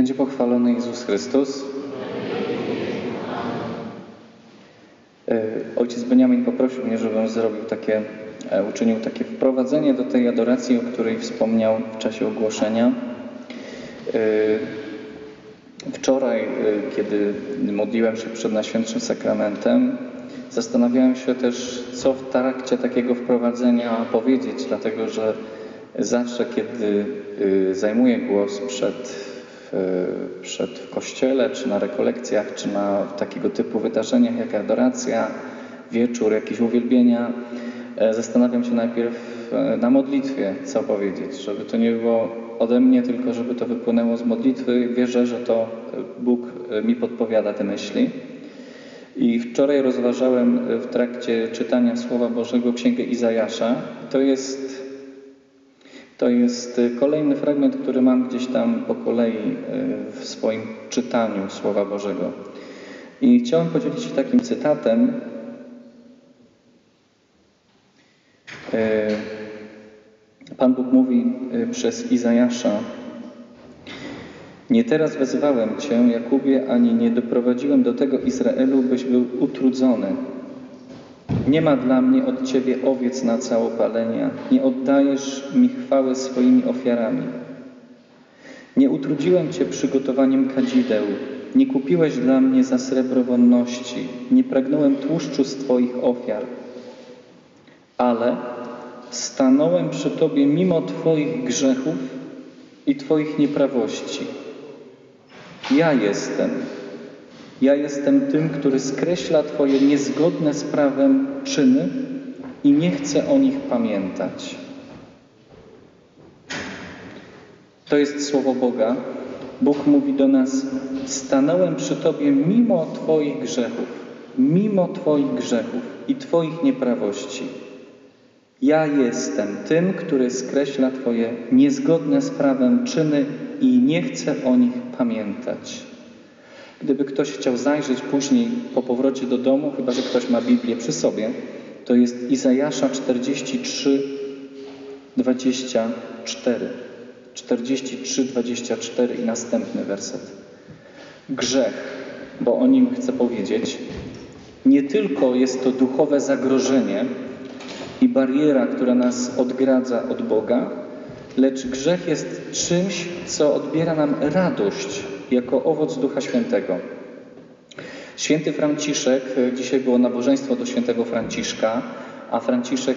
będzie pochwalony Jezus Chrystus. E, ojciec Beniamin poprosił mnie, żebym zrobił takie, e, uczynił takie wprowadzenie do tej adoracji, o której wspomniał w czasie ogłoszenia. E, wczoraj, kiedy modliłem się przed Najświętszym Sakramentem, zastanawiałem się też, co w trakcie takiego wprowadzenia powiedzieć, dlatego że zawsze, kiedy zajmuję głos przed przed w kościele, czy na rekolekcjach, czy na takiego typu wydarzeniach jak adoracja, wieczór, jakieś uwielbienia, e, zastanawiam się najpierw e, na modlitwie, co powiedzieć, żeby to nie było ode mnie, tylko żeby to wypłynęło z modlitwy. Wierzę, że to Bóg e, mi podpowiada te myśli. I wczoraj rozważałem w trakcie czytania Słowa Bożego Księgę Izajasza. To jest to jest y, kolejny fragment, który mam gdzieś tam po kolei y, w swoim czytaniu Słowa Bożego. I chciałem podzielić się takim cytatem. Y, Pan Bóg mówi przez Izajasza: Nie teraz wezwałem Cię, Jakubie, ani nie doprowadziłem do tego Izraelu, byś był utrudzony. Nie ma dla mnie od Ciebie owiec na całopalenia, nie oddajesz mi chwały swoimi ofiarami. Nie utrudziłem Cię przygotowaniem kadzideł, nie kupiłeś dla mnie za srebro wonności, nie pragnąłem tłuszczu z Twoich ofiar. Ale stanąłem przy Tobie mimo Twoich grzechów i Twoich nieprawości. Ja jestem, ja jestem tym, który skreśla Twoje niezgodne z prawem czyny i nie chce o nich pamiętać. To jest słowo Boga. Bóg mówi do nas: Stanąłem przy Tobie mimo Twoich grzechów, mimo Twoich grzechów i Twoich nieprawości. Ja jestem tym, który skreśla Twoje niezgodne z prawem czyny i nie chce o nich pamiętać. Gdyby ktoś chciał zajrzeć później po powrocie do domu, chyba że ktoś ma Biblię przy sobie, to jest Izajasza 43, 24. 43, 24 i następny werset. Grzech, bo o nim chcę powiedzieć, nie tylko jest to duchowe zagrożenie i bariera, która nas odgradza od Boga, lecz grzech jest czymś, co odbiera nam radość jako owoc Ducha Świętego. Święty Franciszek, e, dzisiaj było nabożeństwo do świętego Franciszka, a Franciszek,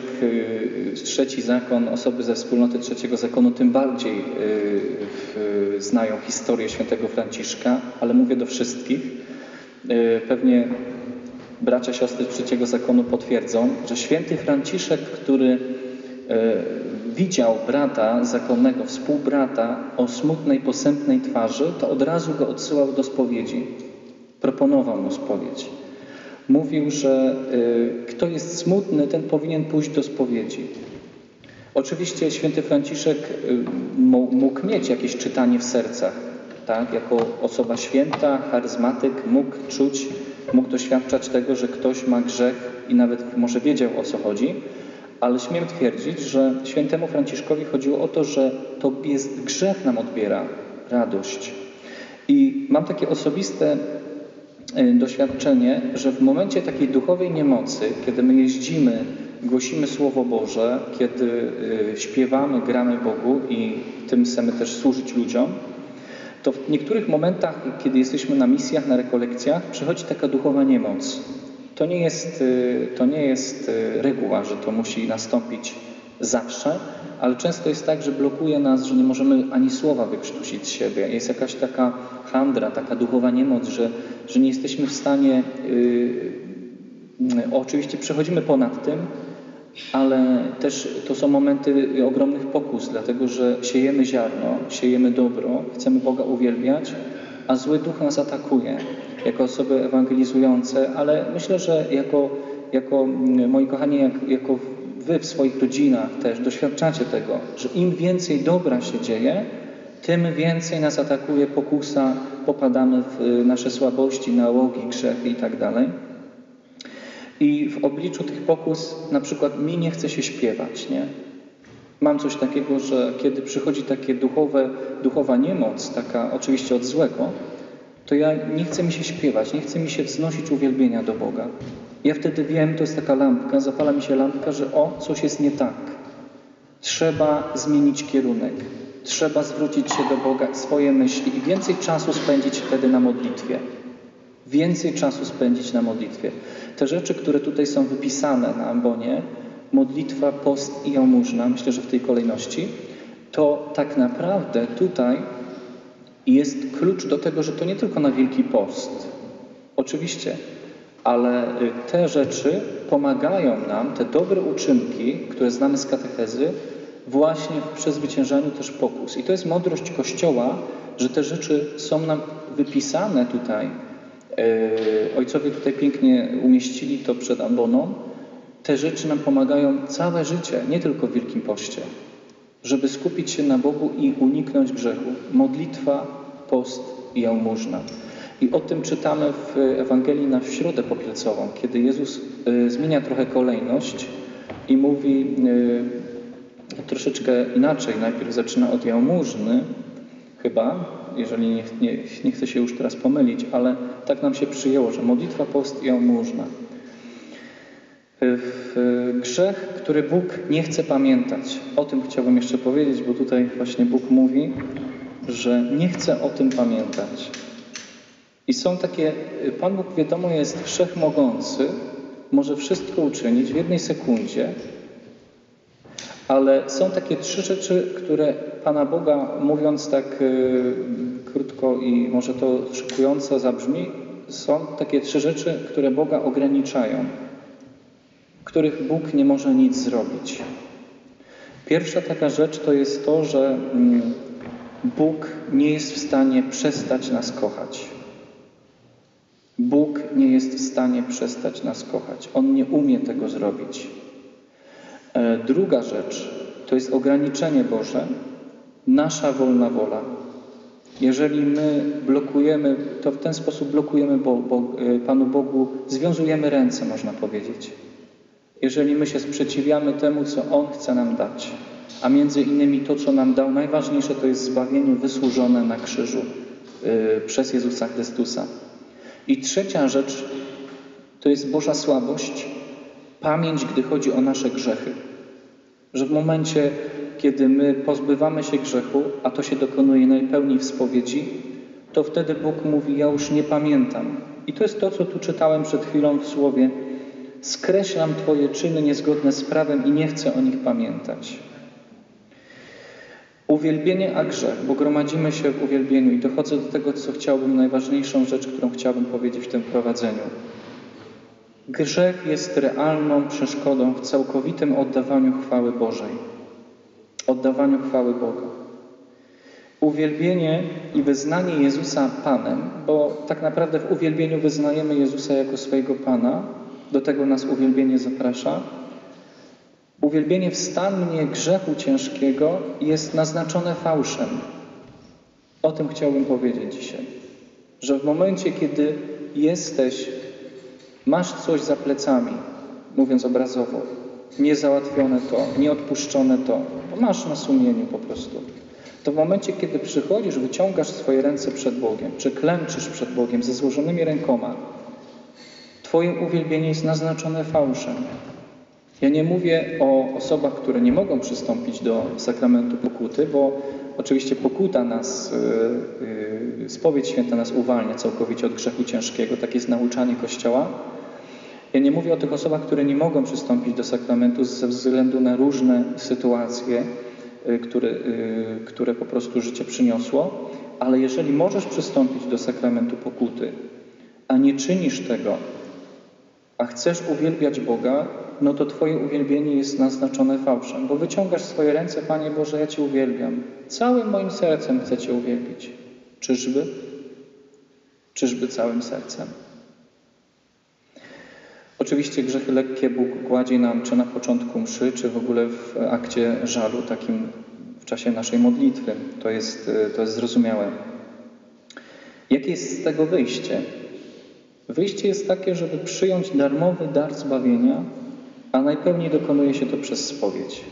e, trzeci zakon, osoby ze wspólnoty trzeciego zakonu tym bardziej znają historię świętego Franciszka, ale mówię do wszystkich. Pewnie bracia, siostry trzeciego zakonu potwierdzą, że święty Franciszek, który widział brata zakonnego, współbrata o smutnej, posępnej twarzy, to od razu go odsyłał do spowiedzi. Proponował mu spowiedź. Mówił, że y, kto jest smutny, ten powinien pójść do spowiedzi. Oczywiście święty Franciszek y, mógł mieć jakieś czytanie w sercach. Tak? Jako osoba święta, charyzmatyk mógł czuć, mógł doświadczać tego, że ktoś ma grzech i nawet może wiedział o co chodzi, ale śmiem twierdzić, że świętemu Franciszkowi chodziło o to, że to jest grzech nam odbiera radość. I mam takie osobiste y, doświadczenie, że w momencie takiej duchowej niemocy, kiedy my jeździmy, głosimy Słowo Boże, kiedy y, śpiewamy, gramy Bogu i tym chcemy też służyć ludziom, to w niektórych momentach, kiedy jesteśmy na misjach, na rekolekcjach, przychodzi taka duchowa niemoc. To nie jest, y, to nie jest y, reguła, że to musi nastąpić zawsze, ale często jest tak, że blokuje nas, że nie możemy ani słowa wykrztusić z siebie. Jest jakaś taka handra, taka duchowa niemoc, że, że nie jesteśmy w stanie. Yy, oczywiście przechodzimy ponad tym, ale też to są momenty ogromnych pokus, dlatego że siejemy ziarno, siejemy dobro, chcemy Boga uwielbiać, a zły duch nas atakuje jako osoby ewangelizujące, ale myślę, że jako, jako mm, moi kochani, jak, jako wy w swoich rodzinach też doświadczacie tego, że im więcej dobra się dzieje, tym więcej nas atakuje pokusa, popadamy w y, nasze słabości, nałogi, grzechy i tak. I w obliczu tych pokus na przykład mi nie chce się śpiewać, nie? Mam coś takiego, że kiedy przychodzi takie duchowe, duchowa niemoc, taka oczywiście od złego, to ja nie chcę mi się śpiewać, nie chce mi się wznosić uwielbienia do Boga. Ja wtedy wiem, to jest taka lampka, zapala mi się lampka, że o, coś jest nie tak. Trzeba zmienić kierunek. Trzeba zwrócić się do Boga, swoje myśli i więcej czasu spędzić wtedy na modlitwie. Więcej czasu spędzić na modlitwie. Te rzeczy, które tutaj są wypisane na ambonie, modlitwa, post i jałmużna, myślę, że w tej kolejności, to tak naprawdę tutaj jest klucz do tego, że to nie tylko na Wielki Post. Oczywiście, ale y, te rzeczy pomagają nam, te dobre uczynki, które znamy z katechezy, właśnie w przezwyciężaniu też pokus. I to jest mądrość Kościoła, że te rzeczy są nam wypisane tutaj. Y, ojcowie tutaj pięknie umieścili to przed amboną. Te rzeczy nam pomagają całe życie, nie tylko w Wielkim Poście, żeby skupić się na Bogu i uniknąć grzechu. Modlitwa, post i jałmużna. I o tym czytamy w Ewangelii na Środę Popielcową, kiedy Jezus y, zmienia trochę kolejność i mówi y, troszeczkę inaczej. Najpierw zaczyna od jałmużny, chyba, jeżeli nie, nie, nie chcę się już teraz pomylić, ale tak nam się przyjęło, że modlitwa, post i jałmużna. Grzech, który Bóg nie chce pamiętać. O tym chciałbym jeszcze powiedzieć, bo tutaj właśnie Bóg mówi, że nie chce o tym pamiętać. I są takie, Pan Bóg wiadomo jest wszechmogący, może wszystko uczynić w jednej sekundzie, ale są takie trzy rzeczy, które Pana Boga, mówiąc tak y, krótko i może to szykująco zabrzmi, są takie trzy rzeczy, które Boga ograniczają, których Bóg nie może nic zrobić. Pierwsza taka rzecz to jest to, że mm, Bóg nie jest w stanie przestać nas kochać. Bóg nie jest w stanie przestać nas kochać. On nie umie tego zrobić. E, druga rzecz to jest ograniczenie Boże, nasza wolna wola. Jeżeli my blokujemy, to w ten sposób blokujemy Bo, Bo, e, Panu Bogu, związujemy ręce, można powiedzieć. Jeżeli my się sprzeciwiamy temu, co On chce nam dać, a między innymi to, co nam dał, najważniejsze to jest zbawienie wysłużone na krzyżu yy, przez Jezusa Chrystusa. I trzecia rzecz to jest Boża słabość, pamięć, gdy chodzi o nasze grzechy. Że w momencie, kiedy my pozbywamy się grzechu, a to się dokonuje najpełniej w spowiedzi, to wtedy Bóg mówi: Ja już nie pamiętam. I to jest to, co tu czytałem przed chwilą w słowie: Skreślam Twoje czyny niezgodne z prawem i nie chcę o nich pamiętać. Uwielbienie a grzech, bo gromadzimy się w uwielbieniu i dochodzę do tego, co chciałbym, najważniejszą rzecz, którą chciałbym powiedzieć w tym prowadzeniu. Grzech jest realną przeszkodą w całkowitym oddawaniu chwały Bożej. Oddawaniu chwały Boga. Uwielbienie i wyznanie Jezusa Panem, bo tak naprawdę w uwielbieniu wyznajemy Jezusa jako swojego Pana, do tego nas uwielbienie zaprasza, Uwielbienie w grzechu ciężkiego jest naznaczone fałszem. O tym chciałbym powiedzieć dzisiaj. Że w momencie, kiedy jesteś, masz coś za plecami, mówiąc obrazowo, niezałatwione to, nieodpuszczone to, bo masz na sumieniu po prostu, to w momencie, kiedy przychodzisz, wyciągasz swoje ręce przed Bogiem, czy klęczysz przed Bogiem ze złożonymi rękoma, Twoje uwielbienie jest naznaczone fałszem. Ja nie mówię o osobach, które nie mogą przystąpić do sakramentu pokuty, bo oczywiście pokuta nas, y, y, spowiedź święta nas uwalnia całkowicie od grzechu ciężkiego, tak jest nauczanie Kościoła. Ja nie mówię o tych osobach, które nie mogą przystąpić do sakramentu ze względu na różne sytuacje, y, które, które po prostu życie przyniosło, ale jeżeli możesz przystąpić do sakramentu pokuty, a nie czynisz tego, a chcesz uwielbiać Boga, no to Twoje uwielbienie jest naznaczone fałszem, bo wyciągasz swoje ręce, Panie Boże, ja Cię uwielbiam. Całym moim sercem chcę Cię uwielbić. Czyżby? Czyżby całym sercem? Oczywiście grzechy lekkie Bóg kładzie nam czy na początku mszy, czy w ogóle w akcie żalu, takim w czasie naszej modlitwy. To jest, to jest zrozumiałe. Jakie jest z tego wyjście? Wyjście jest takie, żeby przyjąć darmowy dar zbawienia, a najpełniej dokonuje się to przez spowiedź.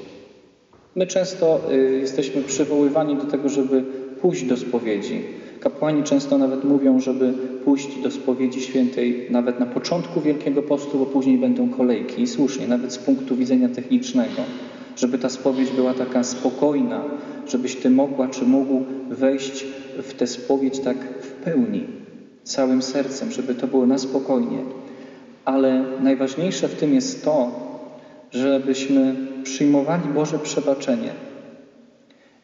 My często y, jesteśmy przywoływani do tego, żeby pójść do spowiedzi. Kapłani często nawet mówią, żeby pójść do spowiedzi świętej nawet na początku Wielkiego Postu, bo później będą kolejki. I słusznie, nawet z punktu widzenia technicznego, żeby ta spowiedź była taka spokojna, żebyś Ty mogła czy mógł wejść w tę spowiedź tak w pełni, całym sercem, żeby to było na spokojnie. Ale najważniejsze w tym jest to, żebyśmy przyjmowali Boże przebaczenie.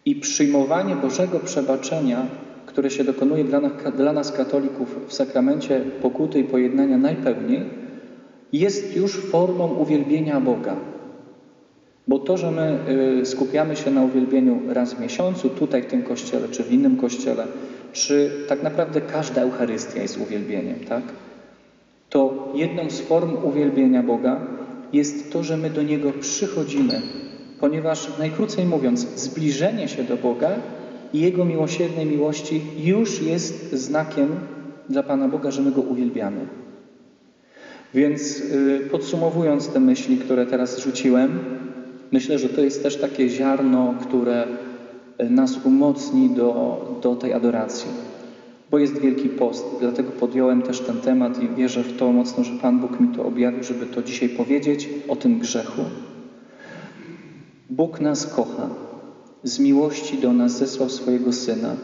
I przyjmowanie Bożego przebaczenia, które się dokonuje dla nas, dla nas katolików w sakramencie pokuty i pojednania najpełniej, jest już formą uwielbienia Boga. Bo to, że my y, skupiamy się na uwielbieniu raz w miesiącu, tutaj w tym kościele, czy w innym kościele, czy tak naprawdę każda Eucharystia jest uwielbieniem, tak? To jedną z form uwielbienia Boga jest to, że my do Niego przychodzimy, ponieważ najkrócej mówiąc, zbliżenie się do Boga i Jego miłosiernej miłości już jest znakiem dla Pana Boga, że my Go uwielbiamy. Więc y, podsumowując te myśli, które teraz rzuciłem, myślę, że to jest też takie ziarno, które nas umocni do, do tej adoracji. Bo jest Wielki Post, dlatego podjąłem też ten temat i wierzę w to mocno, że Pan Bóg mi to objawił, żeby to dzisiaj powiedzieć o tym grzechu. Bóg nas kocha. Z miłości do nas zesłał swojego Syna,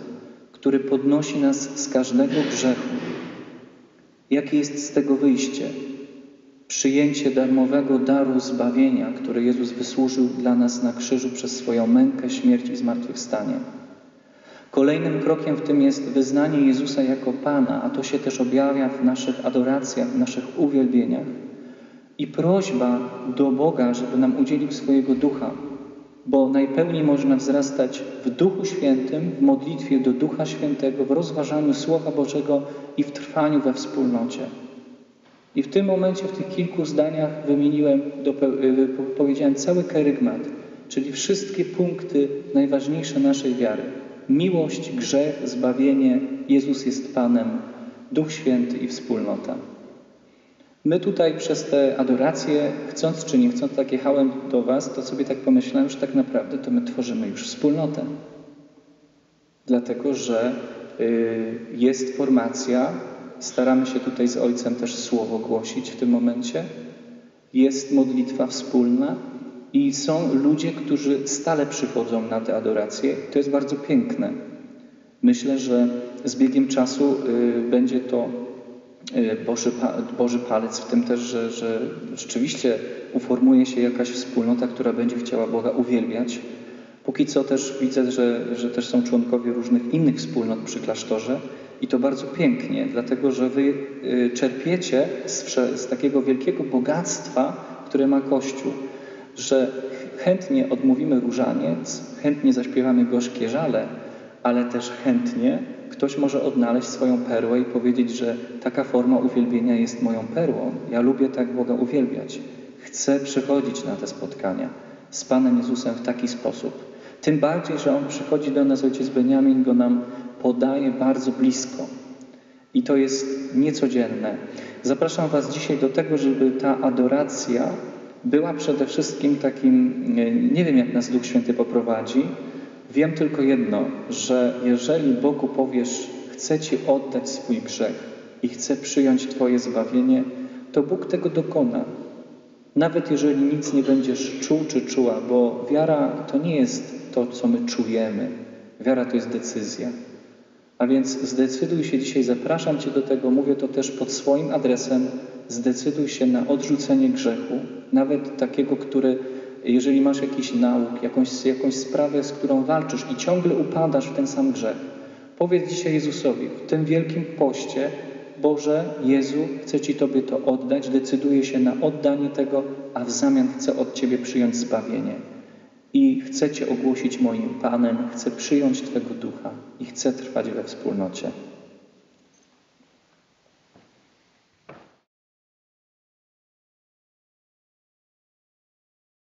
który podnosi nas z każdego grzechu. Jakie jest z tego wyjście? Przyjęcie darmowego daru zbawienia, który Jezus wysłużył dla nas na krzyżu przez swoją mękę, śmierć i zmartwychwstanie. Kolejnym krokiem w tym jest wyznanie Jezusa jako Pana, a to się też objawia w naszych adoracjach, w naszych uwielbieniach. I prośba do Boga, żeby nam udzielił swojego ducha, bo najpełniej można wzrastać w Duchu Świętym, w modlitwie do Ducha Świętego, w rozważaniu Słowa Bożego i w trwaniu we wspólnocie. I w tym momencie, w tych kilku zdaniach wymieniłem, y, powiedziałem cały kerygmat, czyli wszystkie punkty najważniejsze naszej wiary. Miłość, grzech, zbawienie, Jezus jest Panem, Duch Święty i wspólnota. My tutaj przez te adoracje, chcąc czy nie chcąc, tak jechałem do Was, to sobie tak pomyślałem, że tak naprawdę to my tworzymy już wspólnotę. Dlatego, że y, jest formacja, staramy się tutaj z Ojcem też słowo głosić w tym momencie, jest modlitwa wspólna i są ludzie, którzy stale przychodzą na te adoracje. To jest bardzo piękne. Myślę, że z biegiem czasu y, będzie to Y, Boży, Boży palec w tym też, że, że rzeczywiście uformuje się jakaś wspólnota, która będzie chciała Boga uwielbiać. Póki co też widzę, że, że też są członkowie różnych innych wspólnot przy klasztorze i to bardzo pięknie, dlatego że wy y, czerpiecie z, z takiego wielkiego bogactwa, które ma Kościół, że chętnie odmówimy różaniec, chętnie zaśpiewamy gorzkie żale, ale też chętnie ktoś może odnaleźć swoją perłę i powiedzieć, że taka forma uwielbienia jest moją perłą. Ja lubię tak Boga uwielbiać. Chcę przychodzić na te spotkania z Panem Jezusem w taki sposób. Tym bardziej, że On przychodzi do nas, Ojciec Beniamin go nam podaje bardzo blisko. I to jest niecodzienne. Zapraszam Was dzisiaj do tego, żeby ta adoracja była przede wszystkim takim, nie wiem jak nas Duch Święty poprowadzi, Wiem tylko jedno, że jeżeli Bogu powiesz, chcę Ci oddać swój grzech i chcę przyjąć Twoje zbawienie, to Bóg tego dokona. Nawet jeżeli nic nie będziesz czuł czy czuła, bo wiara to nie jest to, co my czujemy. Wiara to jest decyzja. A więc zdecyduj się dzisiaj, zapraszam Cię do tego, mówię to też pod swoim adresem, zdecyduj się na odrzucenie grzechu, nawet takiego, który jeżeli masz jakiś nauk, jakąś, jakąś sprawę, z którą walczysz i ciągle upadasz w ten sam grzech, powiedz dzisiaj Jezusowi w tym wielkim poście, Boże, Jezu, chcę Ci Tobie to oddać, decyduję się na oddanie tego, a w zamian chcę od Ciebie przyjąć zbawienie. I chcę Cię ogłosić moim Panem, chcę przyjąć Twego Ducha i chcę trwać we wspólnocie.